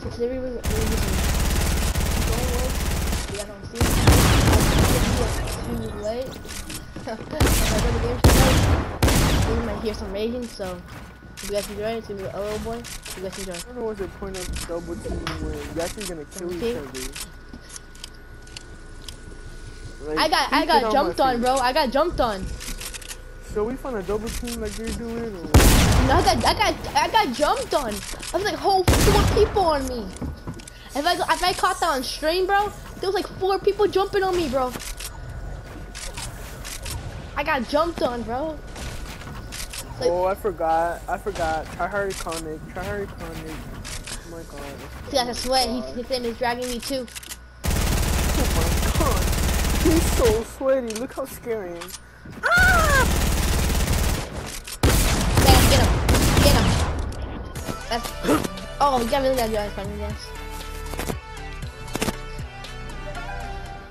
Since were, we were using drone work, you guys don't see too late. I go to game tonight, you might hear some raging, so if you guys enjoy it, it's gonna be a little boy. If you guys enjoy. I don't know what's the point of double teaming when you're actually gonna kill each other. Like, I got I got jumped on, face. bro. I got jumped on. So we find a double team like you're doing, or No, I got I got I got jumped on. I was like whole four people on me. If I if I caught that on stream, bro, there was like four people jumping on me, bro. I got jumped on, bro. Like- oh, I forgot, I forgot. Try hard Ikonik, try hard Ikonik. Oh my god. See, I sweat. He, his name is dragging me too. Oh my god. He's so sweaty. Look how scary. he is. Ah! Get him, get him, get him. Oh, you got really got you funny, yes.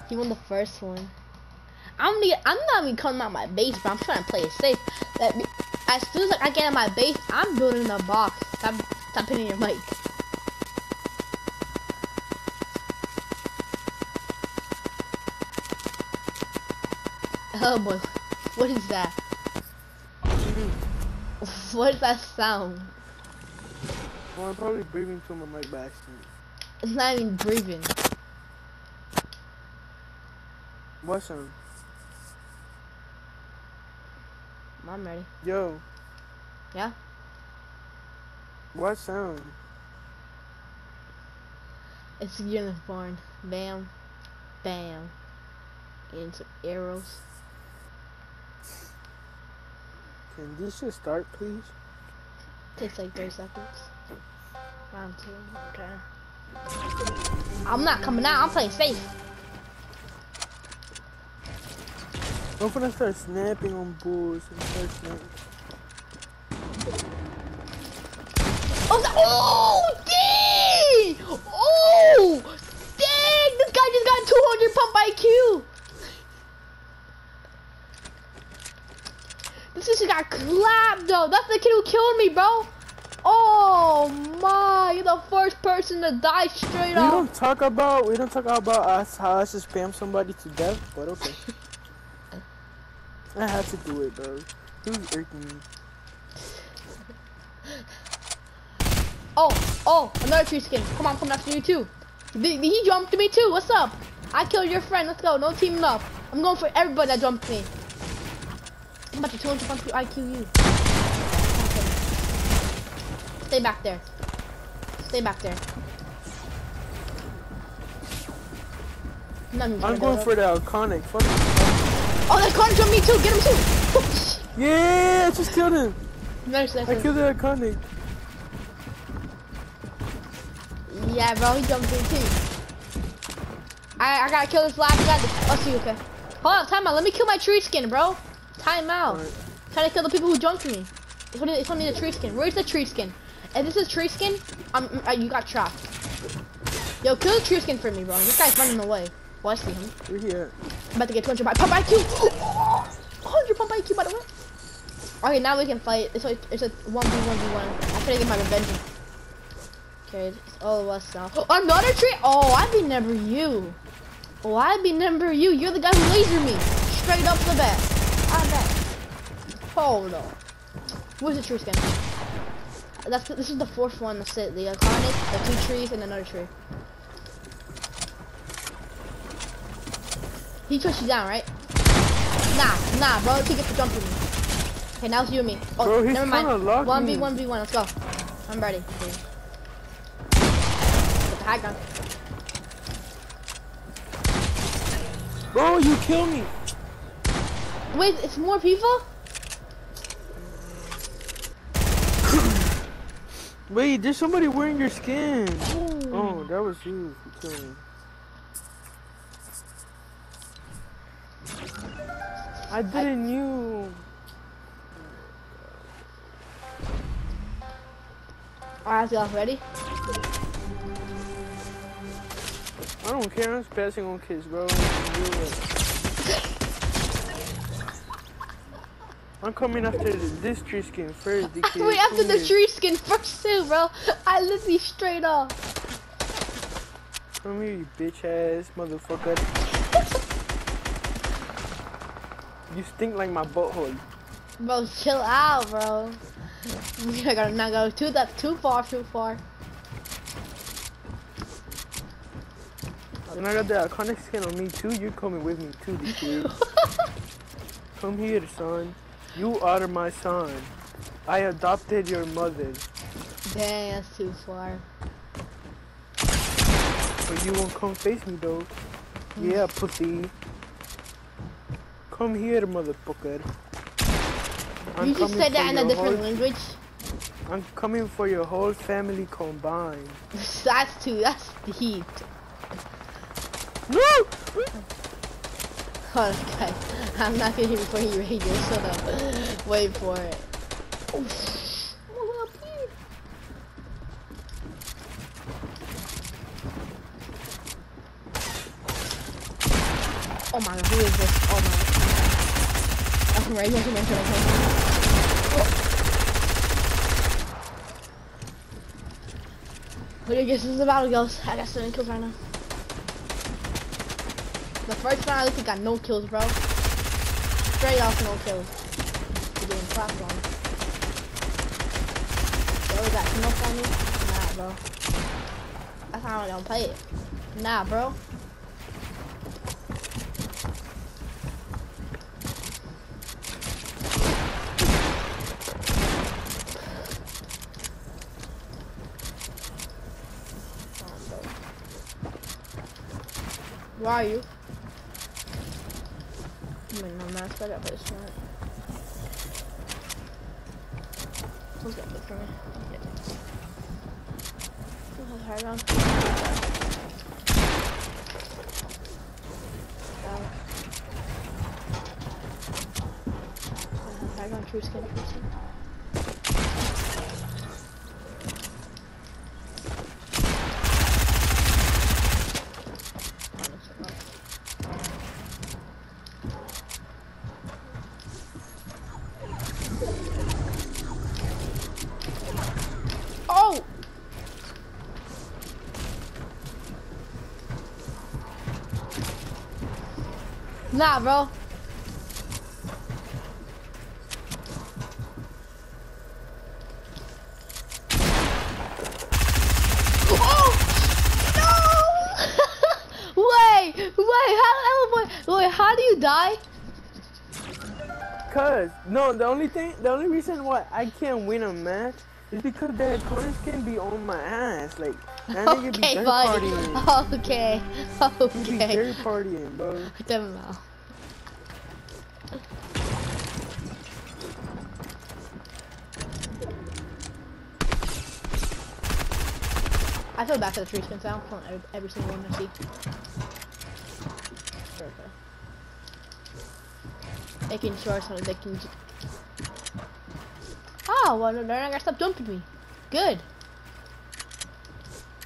He won the first one. I'm the, I'm not even coming out my base, but I'm trying to play it safe. That as soon as I get out my base, I'm building a box. Stop, stop hitting your mic. Oh boy, what is that? What is that sound? Well, I'm probably breathing my mic by accident. It's not even breathing. What sound? I'm ready. Yo. Yeah? What sound? It's a unicorn. Bam. Bam. And some arrows. Can this just start, please? Takes like 30 seconds. Round two. Okay. I'm not coming out. I'm playing safe. I'm gonna start snapping on bulls and start snapping. Oh, the- oh, dang! Oh, dang! This guy just got 200 pump IQ. This is just got clapped though. That's the kid who killed me, bro. Oh my! You're the first person to die straight We off. don't talk about we don't talk about us how us to spam somebody to death, but okay. I had to do it, bro. He was irking me. Oh, oh, another tree skin. Come on, come after you too. He, he jumped me too. What's up? I killed your friend. Let's go. No teaming up. I'm going for everybody that jumped me. I'm about to 200 punch you, IQ you. Stay back there. Stay back there. I'm gonna going go for the Ikonik. Fuck. Oh, that car jumped me too. Get him too. Yeah, I just killed him. Nice, nice, I killed the Ikonik. Yeah, bro, he jumped in too. I I gotta kill this last guy. Let's see, you, okay. Hold up, time out. Let me kill my tree skin, bro. Time out. Alright. Try to kill the people who jumped me. It's only, it's only the tree skin. Where's the tree skin? If this is tree skin, I'm, uh, you got trapped. Yo, kill the tree skin for me, bro. This guy's running away. Well, I see him. We're here. I'm about to get 200 by pump IQ. 100 pump IQ, by the way. Okay, now we can fight. It's like it's a 1v1v1. I'm trying to get my revenge. Okay, it's all of us now. Another tree? Oh, I would be number you. Oh, I would be number you. You're the guy who lasered me. Straight up the bat. I bet. Hold on. Where's the tree skin? That's this is the fourth one. That's it. The Ikonik, the two trees, and another tree. He touched you down, right? Nah, nah, bro. He gets to jump with me. Okay, now it's you and me. Oh, Bro, he's never mind. One v one v one. Let's go. I'm ready. Get the high ground. Bro, you kill me. Wait, it's more people? Wait, there's somebody wearing your skin. Ooh. Oh, that was you. I didn't knew. Alright, go. Ready? I don't care. I'm passing on kids, bro. Do it. I'm coming after this tree skin first. DK, Wait, after the tree skin first too, bro. I literally straight off. Come here, you bitch ass motherfucker. you stink like my butthole. Bro, chill out, bro. You're gonna not go too that too far, too far. And I got that Ikonik skin on me too. You're coming with me too, year. Come here, son. You are my son. I adopted your mother. Dang, that's too far. But you won't come face me though. Hmm. Yeah, pussy. Come here, motherfucker. you just said that in a different whole- language. I'm coming for your whole family combined. that's too. That's deep. No! Okay, I'm not gonna before you read it. Shut up. Wait for it. Oh, oh, my god, who is this? Oh my god. That's right, you mention it. What do you guess this is about, girls? I got seven kills right now. The first round, I literally got no kills, bro. Straight off, no kills. You're clapped on. Yo, got smoke on me? Nah, bro. That's how I'm gonna play it. Nah, bro. Where are you? I mean, no mask, but I play smart. Who's got good for me? Yeah. Who has high ground? Down. Who has high ground? True skin, true skin. Oh! Nah, bro. Oh! No! wait, wait, how, wait, wait, how do you die? Cause no, the only thing, the only reason why I can't win a match is because that corner can be on my ass. Like that nigga be Okay, dirt buddy. partying. Okay, He be okay. dirt partying, bro. Never mind. Feel bad for the tree skin sound from every, every single one I see. Sure, okay. Making sure so they can. Oh, well, they're not gonna stop jumping me. Good.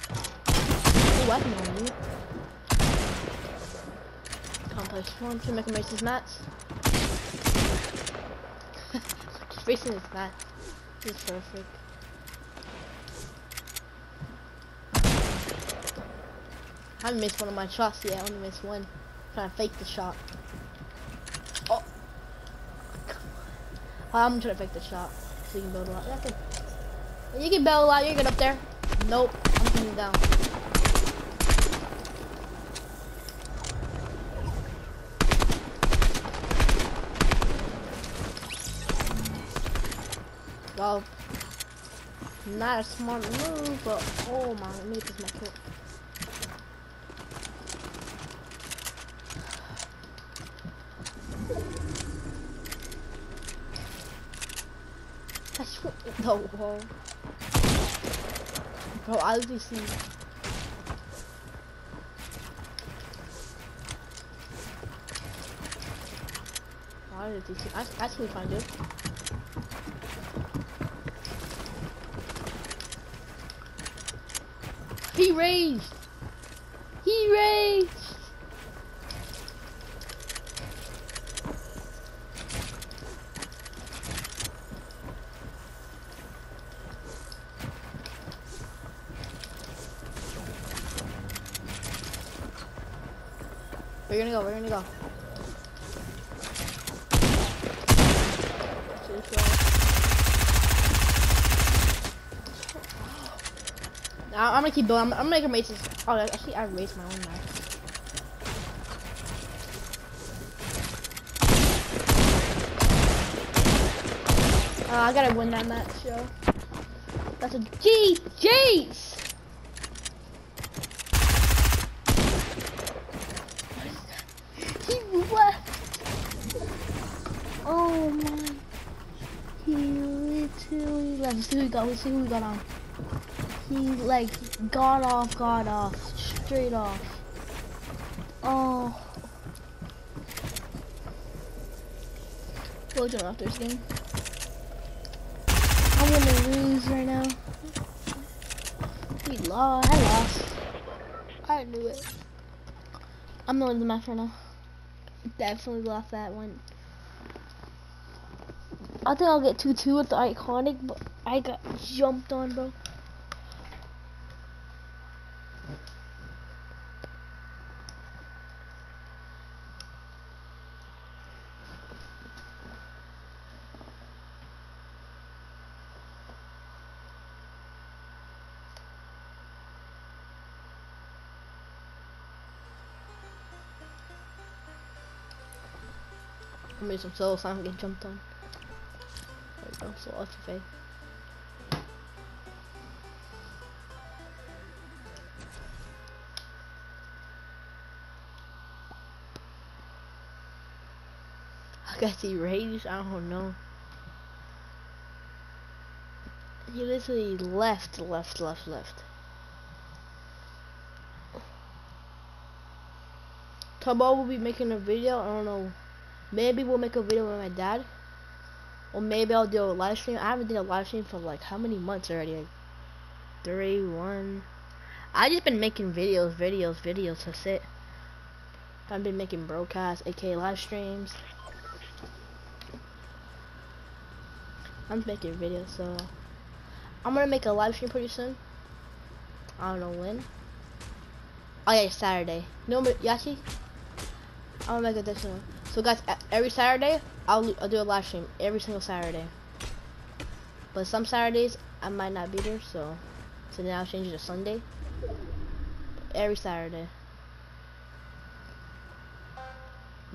Ooh, weapon on you. Can't to make him race his mats. Just racing his mat. He's perfect. I haven't missed one of my shots yet. I only missed one. trying to fake the shot. Oh. I'm trying to fake the shot. So you can build a lot. Can. You can build a lot. You get up there. Nope. I'm coming down. Well, not a smart move, but oh my, let me get this my kill. That's what the wall. Bro, I literally see. Why did? I, trying to do. He raged! He raged! Where you gonna go? Where you gonna go? Now I'm gonna keep building. I'm, I'm gonna make a. Oh, actually, I raised my own now. Uh, I gotta win that match, yo. That's a G. Jeez. He left. Oh my. He literally left. Let's see who we got. Let's see who we got on. He like got off, got off, straight off. Oh. Jump after this game. I'm gonna lose right now. We lost. I lost. I knew it. I'm win the match right now. Definitely lost that one. I think I'll get 2-2 with the Ikonik, but I got jumped on, bro. Solo so I'm getting jumped on. There we go, so FFA. I guess he raged, I don't know. He literally left, left, left, left. Tabo will be making a video, I don't know Maybe we'll make a video with my dad. Or maybe I'll do a live stream. I haven't done a live stream for like how many months already? Like three, one. I just been making videos, videos, videos. That's it. I've been making broadcasts, aka live streams. I'm making videos, so I'm gonna make a live stream pretty soon. I don't know when. Oh yeah, Saturday. No, Yashi. I'm gonna make a this one. So guys, every Saturday, I'll, I'll do a live stream. Every single Saturday. But some Saturdays, I might not be there, so... So now I'll change it to Sunday. Every Saturday.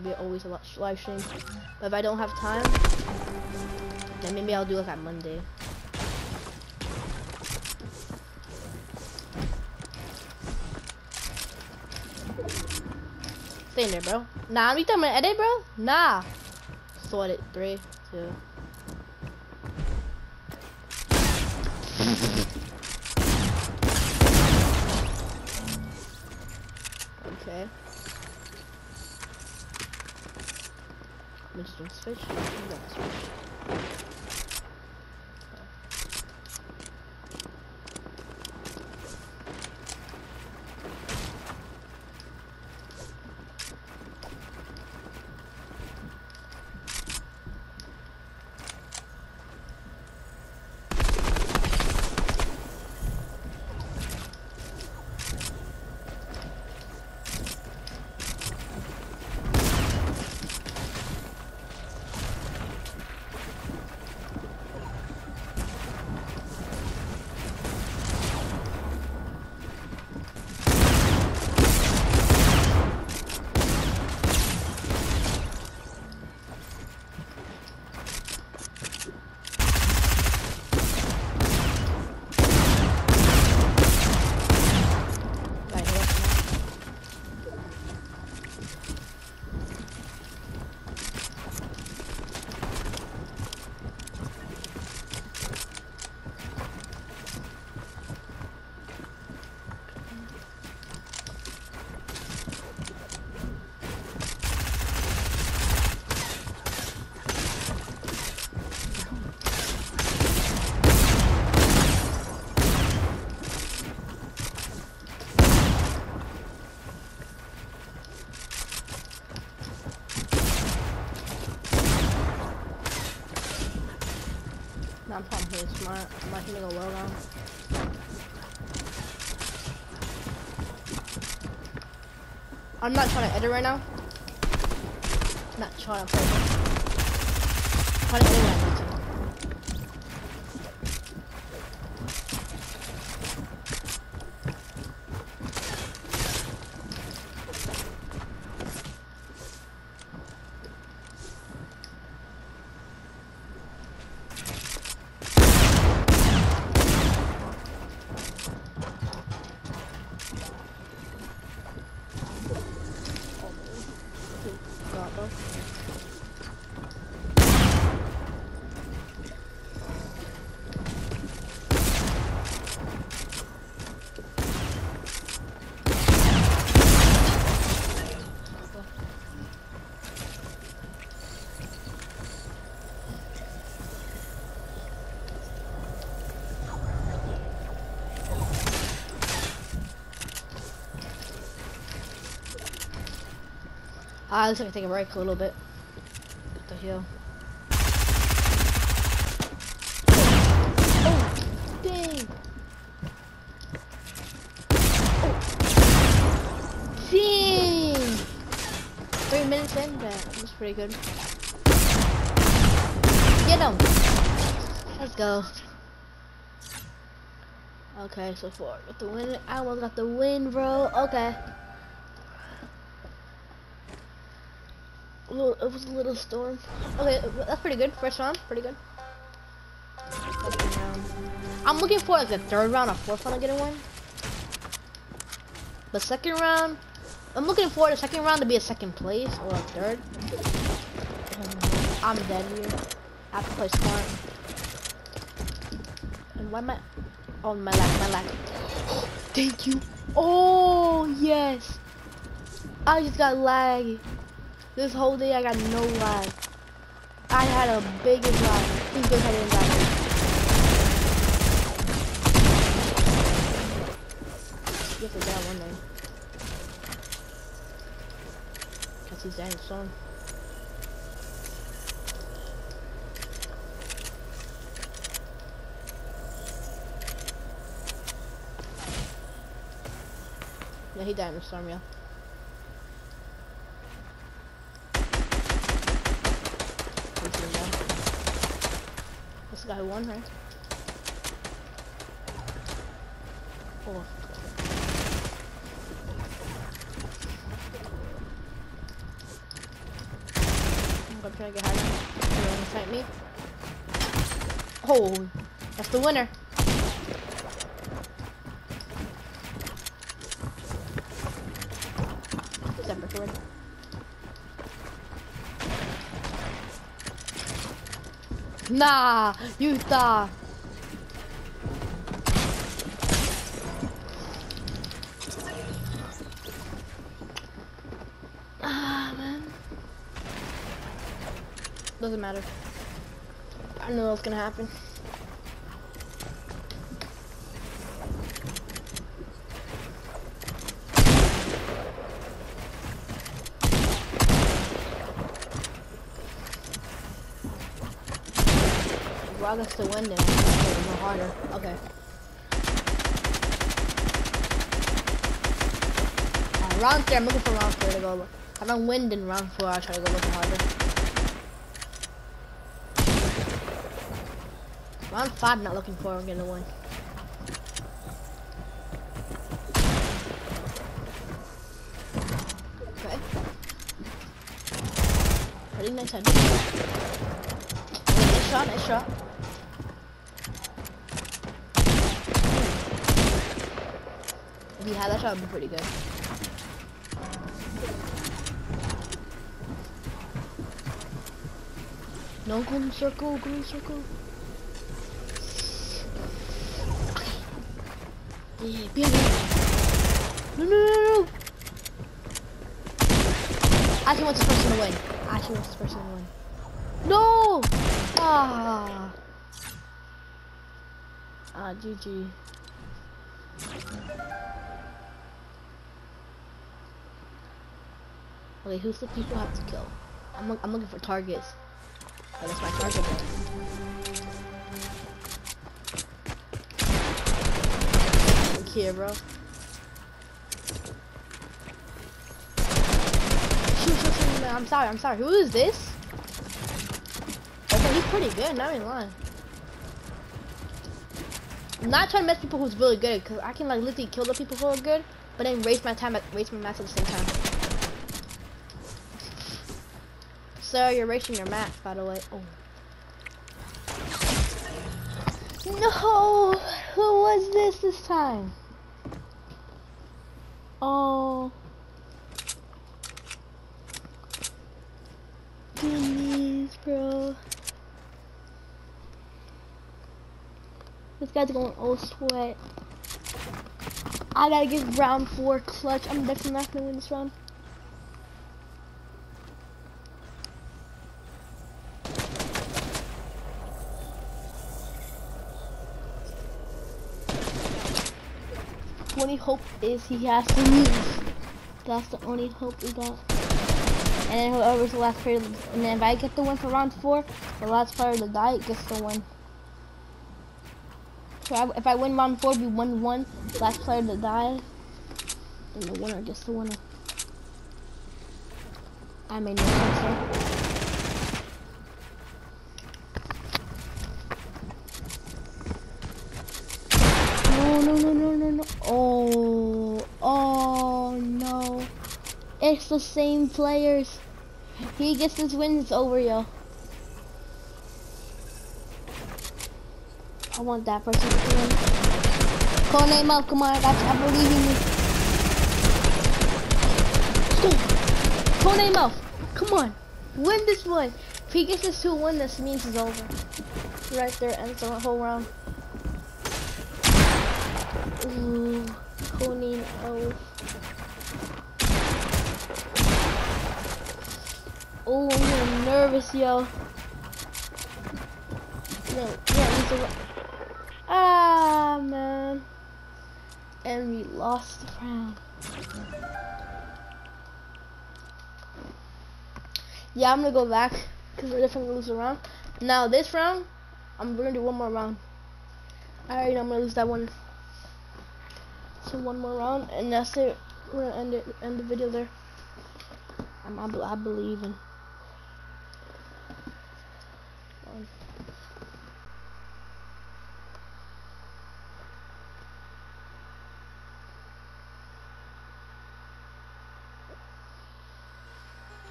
Be always a live stream. But if I don't have time, then maybe I'll do it on Monday. Stay in there, bro. Nah, you talking about edit, bro? Nah. Sort it. Three, two. okay. I'm just gonna switch. I'm gonna switch. I'm probably pretty smart. I'm actually gonna go well now. I'm not trying to edit right now. Not trying to play. Trying to edit when I need to. God, bro. Looks like I take a break a little bit. The hell? Oh, dang. Oh. Dang. Three minutes in, that was pretty good. Get him. Let's go. Okay, so far got the win. I almost got the win, bro. Okay. It was a little storm. Okay, that's pretty good. First round, pretty good. I'm looking for like a third round or fourth round to get a win. The second round, I'm looking for the second round to be a second place or a third. I'm dead here. I have to play smart. And why am I? Oh, my lag, my lag. Thank you. Oh, yes. I just got lag. This whole day I got no lag. I had a biggest lag. Please I didn't die. You have to one day. Cause he's dying soon. Yeah, he died in the storm, yeah. Guy won, right? Oh. I'm gonna try to get higher. You're gonna fight me. Oh, that's the winner. Separate win. Nah, you thought. Ah, man. Doesn't matter. I know what's gonna happen. Rock us to win then. No harder. Okay. Uh, round three, I'm looking for round four to go. I don't win in round four, I'll try to go little harder. Round five, not looking for, I'm gonna win. Okay. Ready, nice head. Nice shot, nice shot. If he had that it'd be pretty good. No, in circle, in circle. Yeah, be on No, no, no, no. Actually wants this person to win. I actually wants this person to win. No! Ah. Ah, GG. Okay, who's the people I have to kill? I'm, I'm looking for targets. Oh, that's my target. Look here, bro. Shoot, shoot, man, I'm sorry, I'm sorry. Who is this? Okay, he's pretty good, not even lying. I'm not trying to mess people who's really good, because I can like literally kill the people who are good, but then waste my time, at, waste my max at the same time. Sir, you're racing your max, by the way. Oh. No! Who was this this time? Oh. Please, bro. This guy's going all sweat. I gotta get round four clutch. I'm definitely not gonna win this round. Only hope is he has to lose. That's the only hope we got. And then whoever's the last player, and then if I get the win for round four, the last player to die gets the win. So I, if I win round four, be one one. Last player to die, then the winner gets the winner. I made no sense. no, no, no, no, no. Oh, oh, no. The same players. He gets his wins over, yo. I want that person to win. Call name up, come on, I, got you. I believe in you. Call name up. Come on. Win this one. If he gets this 2-1, this means it's over. Right there, ends the whole round. Ooh, Conan Oath. Oh, I'm getting nervous, yo. No, yeah, Ah, man. And we lost the round. Yeah, I'm gonna go back because we're definitely gonna lose a round. Now this round, I'm gonna do one more round. Alright, I'm gonna lose that one. So one more round, and that's it. We're gonna end it, end the video there. I'm, I, I believe in.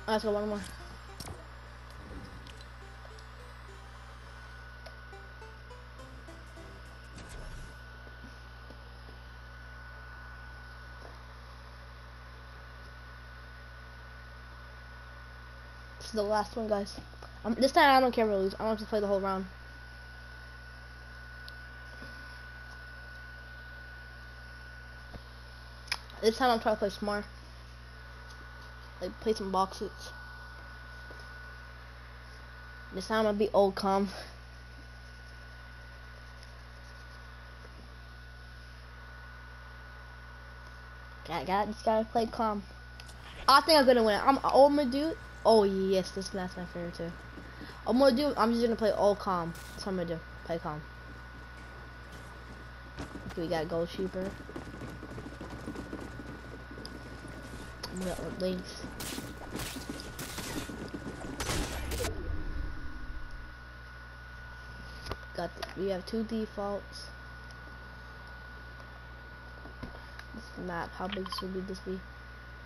Let's go one more. This is the last one, guys. Um, this time I don't care if we lose. I want to play the whole round. This time I'm trying to play smart. Like play some boxes. This time I'll be old calm. I got just gotta play calm. I think I'm gonna win. I'm all I'm gonna do Oh yes, this that's my favorite too. I'm gonna do. I'm just gonna play all calm. That's what I'm gonna do. Play calm. We got gold sheeper. We got. The, we have two defaults. This map. How big should be this be?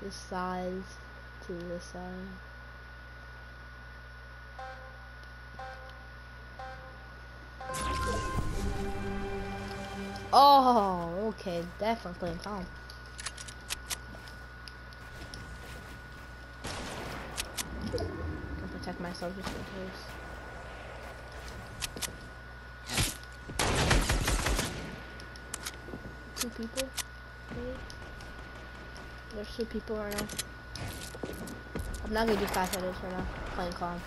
This size to this side. Oh, okay, definitely playing calm. Can protect myself just in case. Two people, maybe? There's two people right now. I'm not gonna do fast edits right now. Playing calm.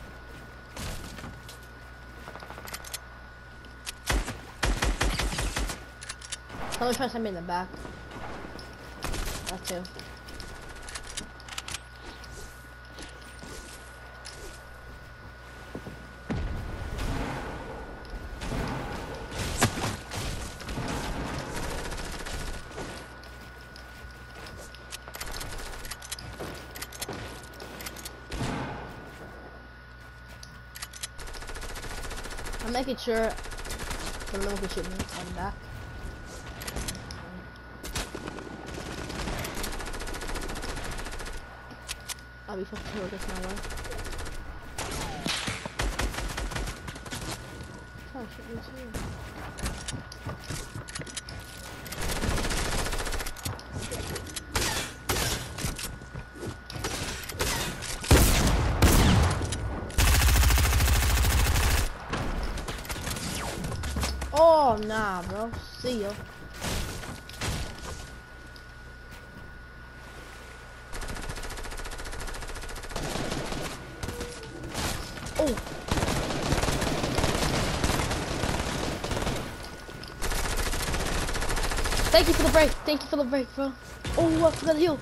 Someone's trying to send me in the back. That too. Making sure the on the back. I'll be fucking sure this way. Oh shit, me too. Nah, bro. See ya. Oh. Thank you for the break. Thank you for the break, bro. Oh, I forgot to heal.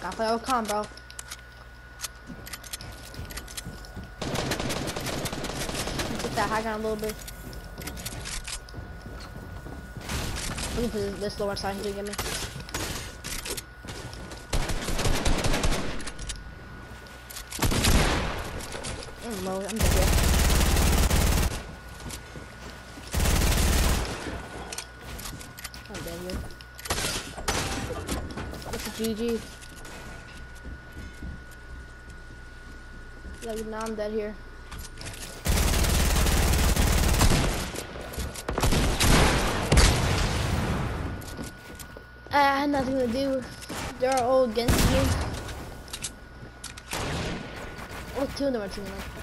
Gotta play all bro. High a little bit. Looking for this, this lower side he didn't get me. I'm low, I'm dead here. I'm dead here. That's a GG. Yeah, now I'm dead here. I had nothing to do. They're all against me. Oh, two of them are teaming up.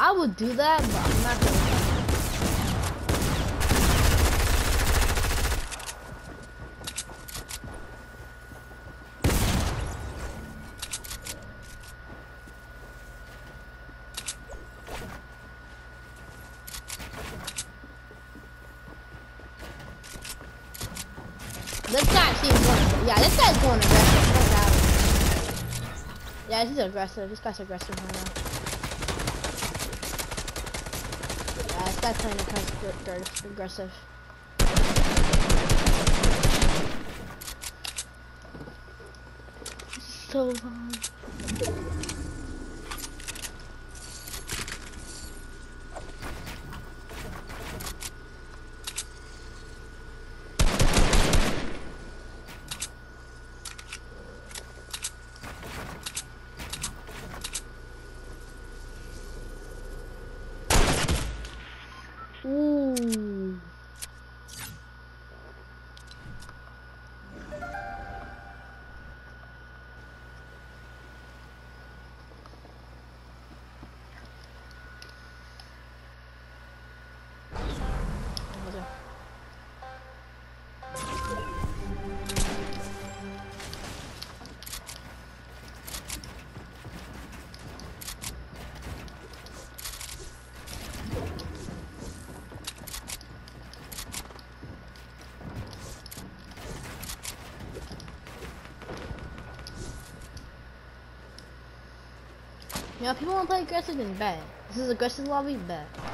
I would do that, but I'm not gonna. This guy seems going. Yeah, this guy's going aggressive. No doubt. Yeah, he's aggressive. This guy's aggressive right now. Yeah, this guy's playing aggressive. aggressive. So long. Know, people want to play aggressive and bad. This is aggressive lobby, bad.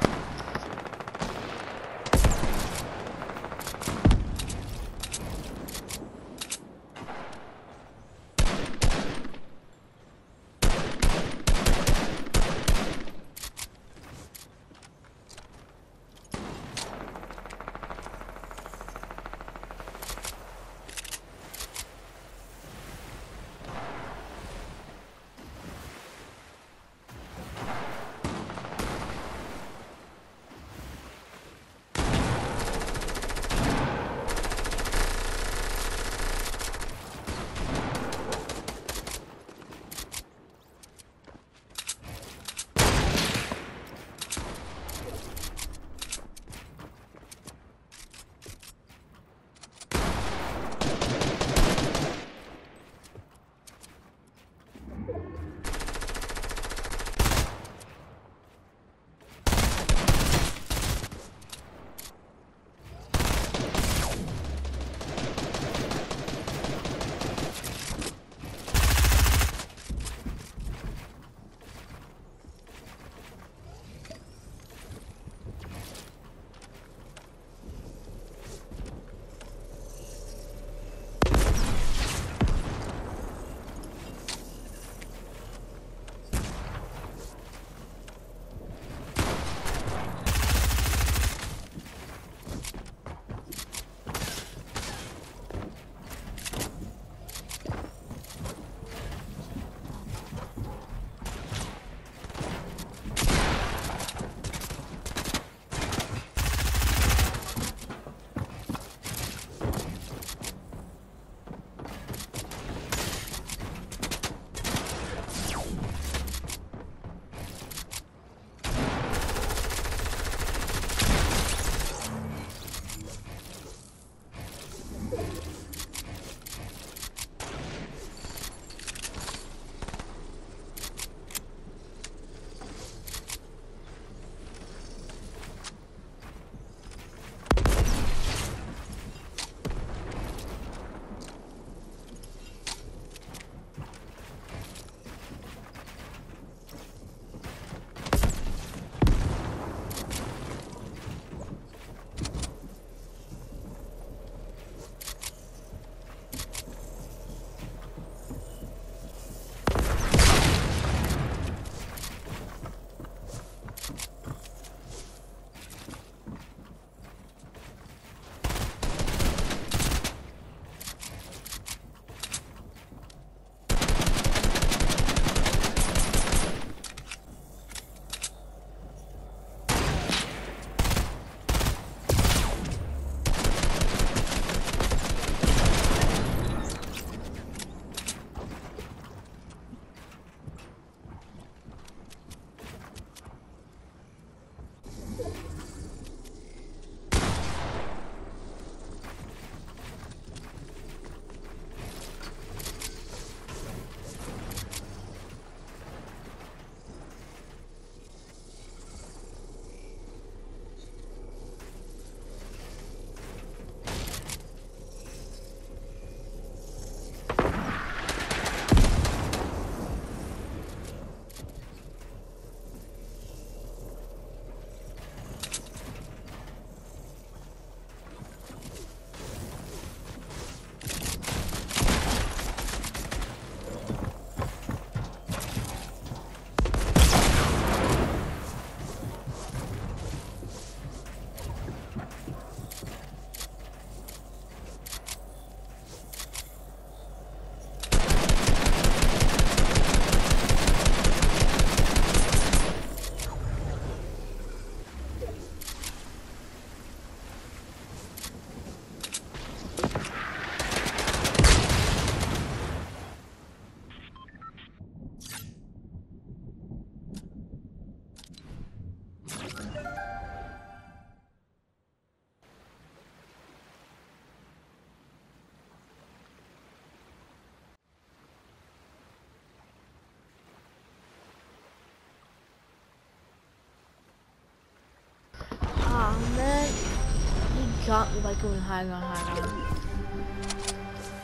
Got me by going high ground, high ground.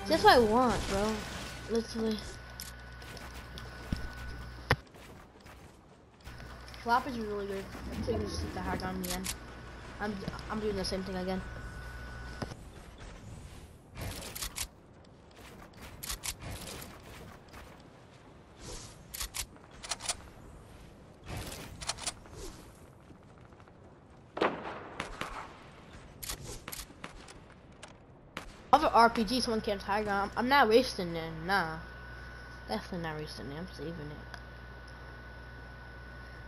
That's what I want, bro. Literally. Flop is really good. I think just hit the high ground in the end. I'm I'm doing the same thing again. Other RPG, someone can't high ground. I'm not wasting it. Nah, definitely not wasting it. I'm saving it.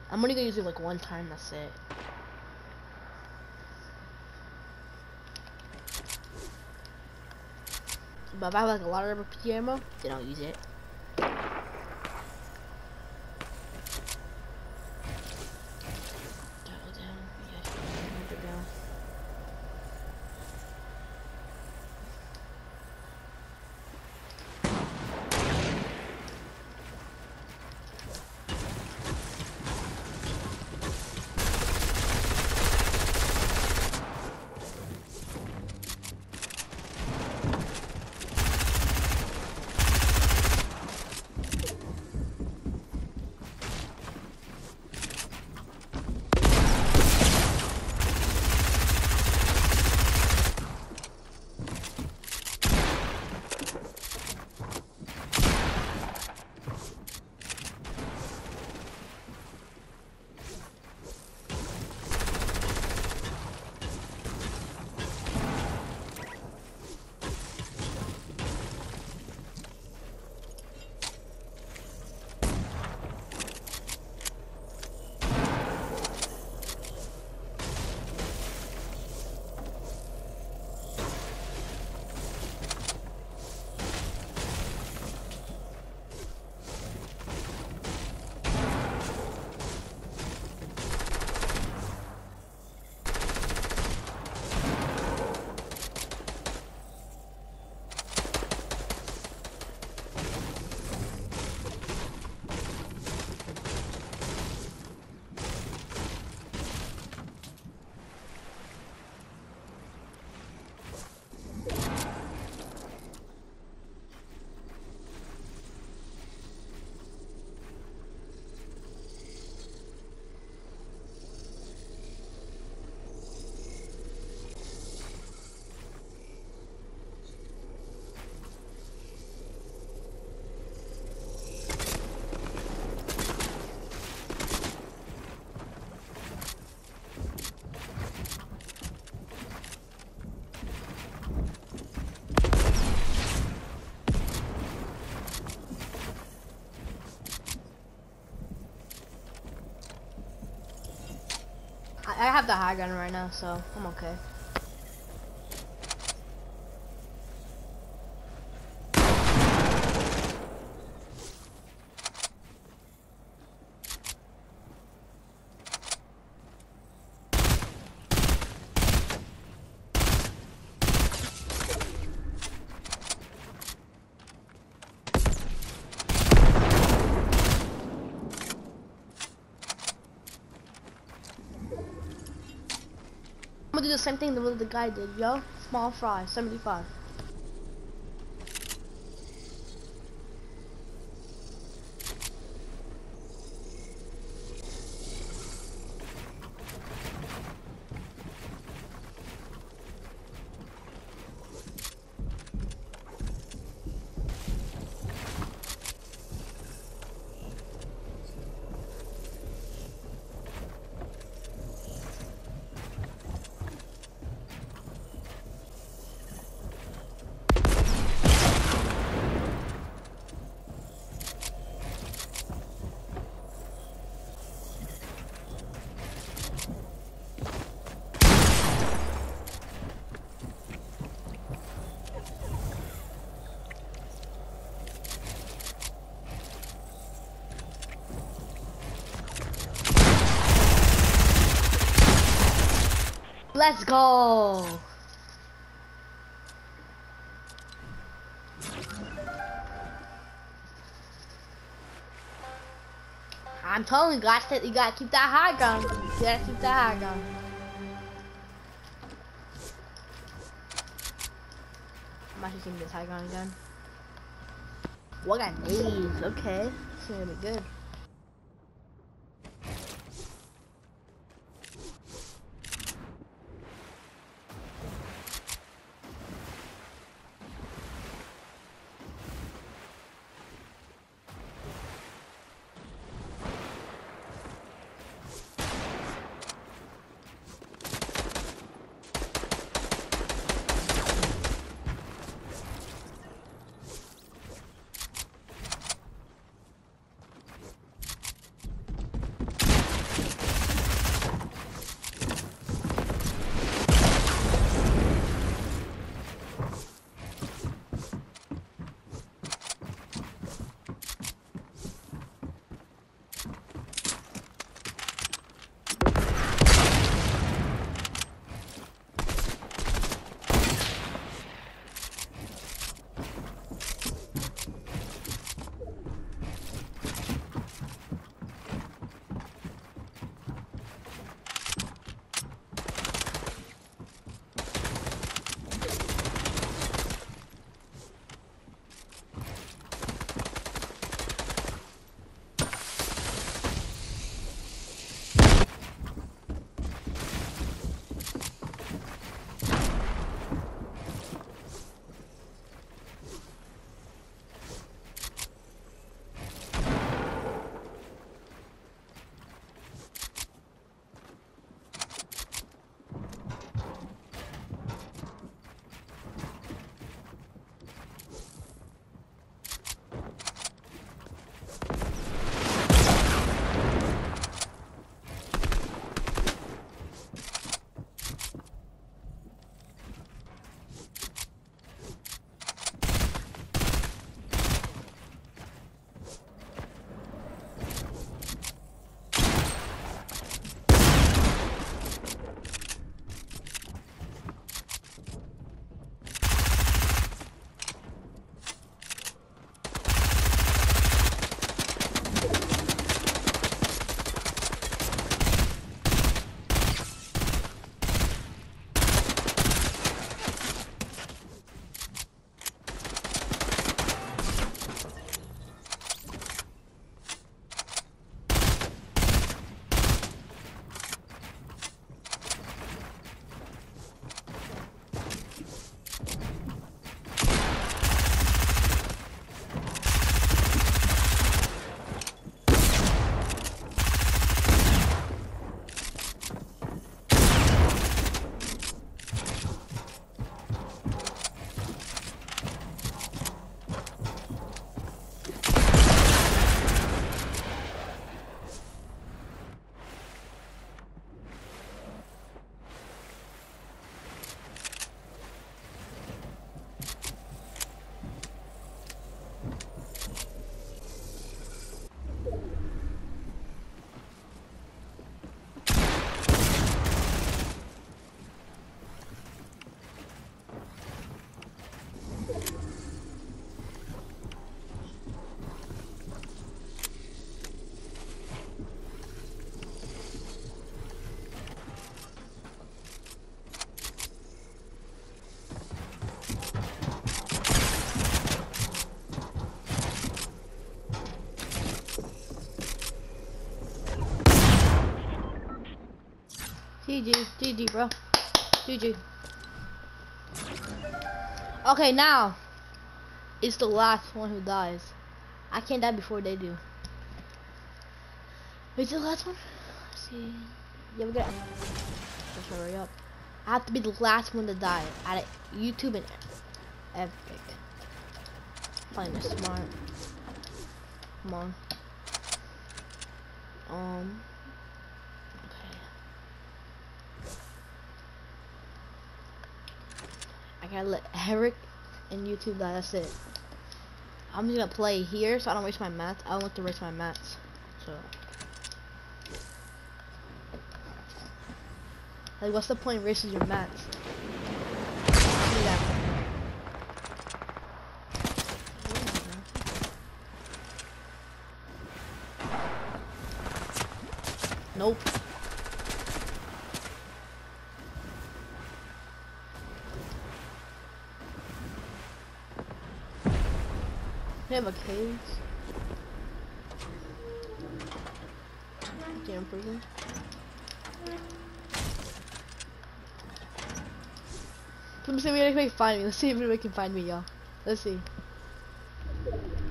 I'm only gonna use it like one time. That's it. But if I have like a lot of RPG ammo, then I'll use it. I, have the high gun right now, so I'm okay. Do the same thing that the guy did, yo. Small fry, 75. Let's go. I'm telling you, guys that you gotta keep that high ground. You gotta keep that high ground. I'm actually seeing this high ground again. What got nades? Okay, this is gonna be good. GG, GG, bro. GG. Okay, now it's the last one who dies. I can't die before they do. Wait, the last one? Let's see. Yeah, we got. Let's hurry up. I have to be the last one to die at YouTube and Epic. Playing smart. Come on. Um. Gotta let Eric and YouTube. That's it. I'm just gonna play here so I don't waste my mats. I don't want to waste my mats. So. Like, what's the point of wasting your mats? Nope. They have a cage. Damn prison. Let me see if anybody can find me. Let's see if anybody can find me, y'all. Let's see.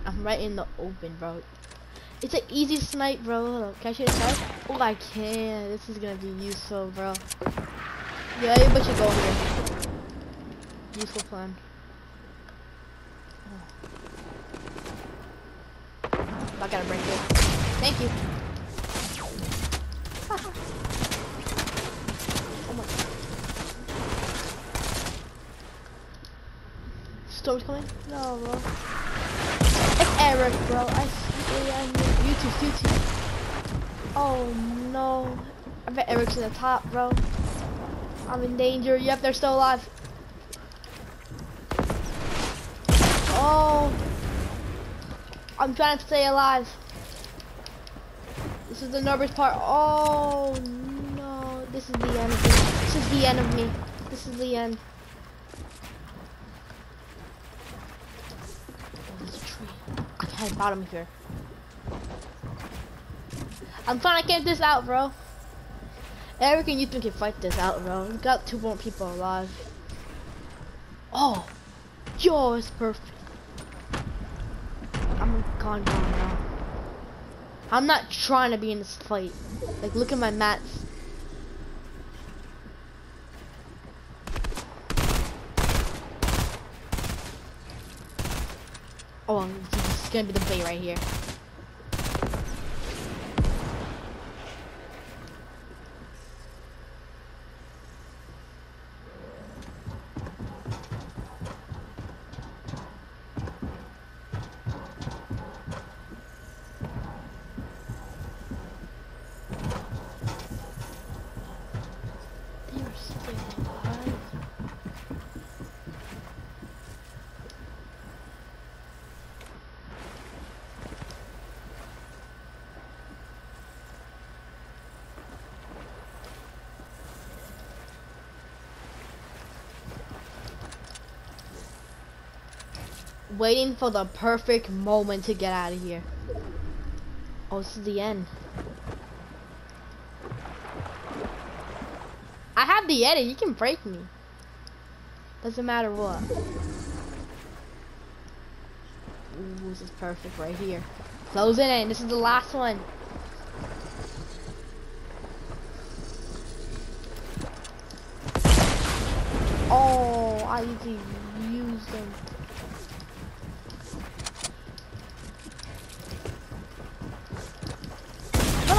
I'm right in the open, bro. It's an easy snipe, bro. Can I shoot snipe? Oh, I can. This is gonna be useful, bro. Yeah, everybody should go here. Useful plan. I gotta break it. Thank you. oh. Storm's coming? No, bro. It's Eric, bro. I see I'm YouTube, YouTube. Oh no. I bet Eric's in the top, bro. I'm in danger. Yep, they're still alive. Oh. I'm trying to stay alive. This is the nervous part. Oh no. This is the end. This is the end of me. This is the end. Oh, there's a tree. I can hide bottom here. I'm trying to get this out, bro. Eric and Ethan can fight this out, bro. We got two more people alive. Oh, yo, it's perfect. I'm gone, gone now. I'm not trying to be in this fight. Like, look at my mats. Oh, is gonna be the bait right here. They are still alive. Waiting for the perfect moment to get out of here. Oh, this is the end. I have the edit. You can break me. Doesn't matter what. Ooh, this is perfect right here. Closing in. This is the last one. Oh, I need to use them. Come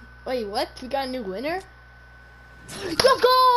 Wait, what? We got a new winner? Let's go!